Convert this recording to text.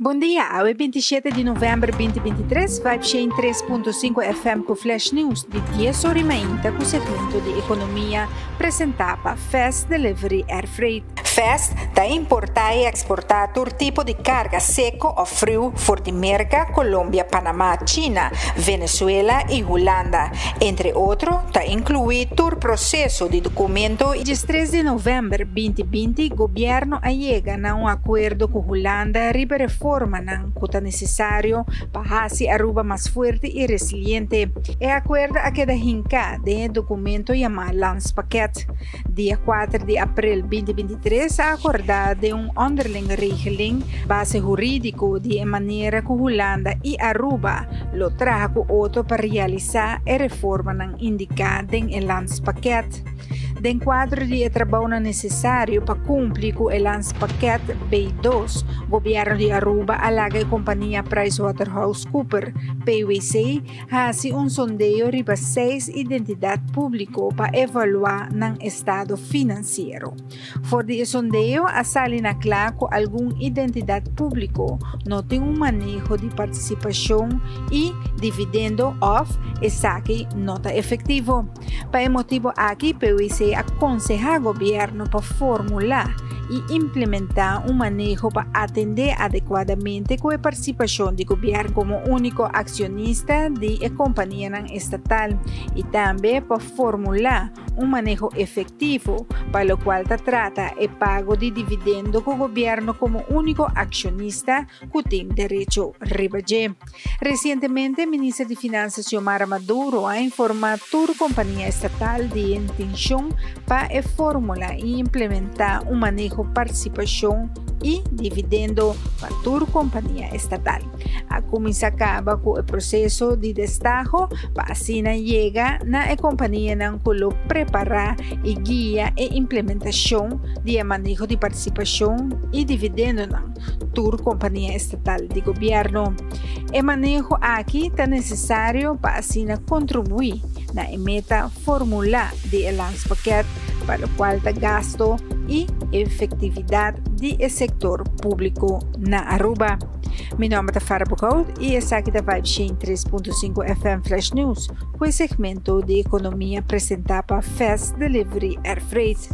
Bom dia, hoje 27 de novembro de 2023, vai em 3.5 FM com Flash News de 10 horas e meia com o segmento de economia apresentava Fast Delivery Air Freight. Fast está importar e exportar todo tipo de carga seco ou frio for de América, Colômbia, Panamá, China, Venezuela e Holanda. Entre outros, está incluir todo o processo de documento. E 3 de novembro de 2020, o governo chega a um acordo com Holanda riba reforma ng kuta necessário para hasi Aruba mais forte e resiliente. É acordo a que hinka de documento chamado Lance Paquet. Dia 4 de abril 2023, a acordar de um underling regeling base jurídico de maneira que Holanda e Aruba lo trago outro para realizar a reforma ng indicada em Lance Paquet. Den quadro de trabalho necessário para cumprir com o lance paquete B2, governo de Aruba alaga a companhia PricewaterhouseCoopers, PwC, hace um sondeio riba seis identidade público para evaluar ng estado financeiro. For de sondeio, a salina claro com algum identidade público não tem um manejo de participação e dividendo off e saque nota efetivo. Para motivo aqui, PwC aconseja ao governo para formular e implementar um manejo para atender adequadamente com a participação do governo como único acionista de companhia estatal e também para formular um manejo efetivo para o qual trata o pago de dividendo com o governo como único acionista que tem direito a ribager. Recentemente, o ministro de Finanças Xiomara Maduro ha informado toda companhia estatal de intenção para formular e implementar um manejo participação e dividendo para toda companhia estatal. A começar acaba com o processo de destajo para assim chega na companhia não colo preparar e guia e implementação de manejo de participação e dividendo na toda companhia estatal de governo. O manejo aqui está necessário para assim contribuir na meta formular de lance paquete para o qual está gasto e efetividade do setor público na Aruba. Meu nome é Farah Bucaud e esse aqui da Vibe 3.5 FM Flash News, com o segmento de economia apresentado para Fast Delivery Air Freight.